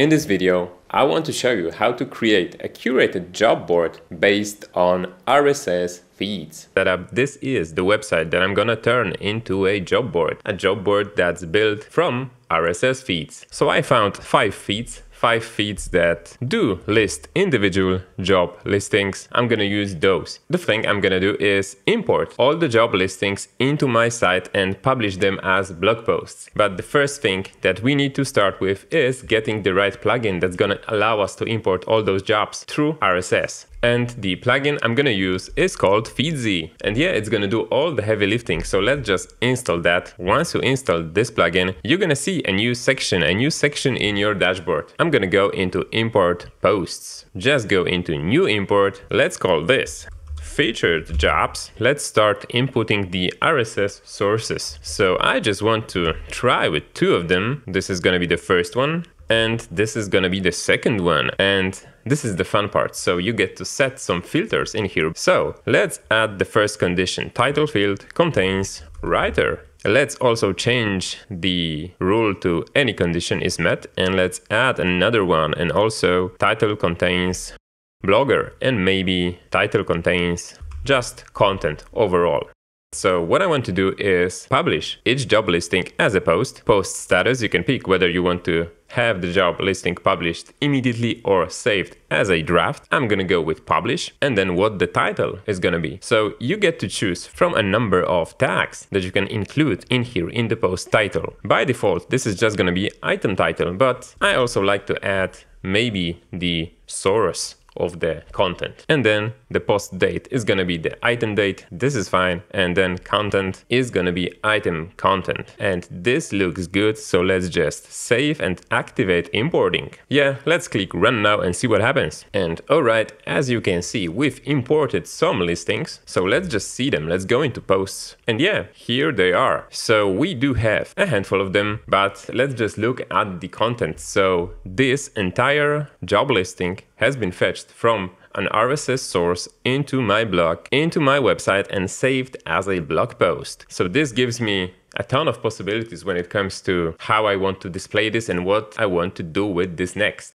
In this video, I want to show you how to create a curated job board based on RSS feeds. Setup. This is the website that I'm gonna turn into a job board, a job board that's built from RSS feeds. So I found five feeds five feeds that do list individual job listings. I'm gonna use those. The thing I'm gonna do is import all the job listings into my site and publish them as blog posts. But the first thing that we need to start with is getting the right plugin that's gonna allow us to import all those jobs through RSS. And the plugin I'm gonna use is called Feedzy. And yeah, it's gonna do all the heavy lifting. So let's just install that. Once you install this plugin, you're gonna see a new section, a new section in your dashboard. I'm gonna go into import posts. Just go into new import. Let's call this featured jobs, let's start inputting the RSS sources. So I just want to try with two of them. This is gonna be the first one and this is gonna be the second one. And this is the fun part, so you get to set some filters in here. So let's add the first condition. Title field contains writer. Let's also change the rule to any condition is met and let's add another one and also title contains blogger and maybe title contains just content overall. So what I want to do is publish each job listing as a post. Post status, you can pick whether you want to have the job listing published immediately or saved as a draft. I'm gonna go with publish and then what the title is gonna be. So you get to choose from a number of tags that you can include in here in the post title. By default, this is just gonna be item title, but I also like to add maybe the source of the content. And then the post date is gonna be the item date. This is fine. And then content is gonna be item content. And this looks good. So let's just save and activate importing. Yeah, let's click run now and see what happens. And all right, as you can see, we've imported some listings. So let's just see them. Let's go into posts. And yeah, here they are. So we do have a handful of them, but let's just look at the content. So this entire job listing has been fetched from an RSS source into my blog, into my website and saved as a blog post. So this gives me a ton of possibilities when it comes to how I want to display this and what I want to do with this next.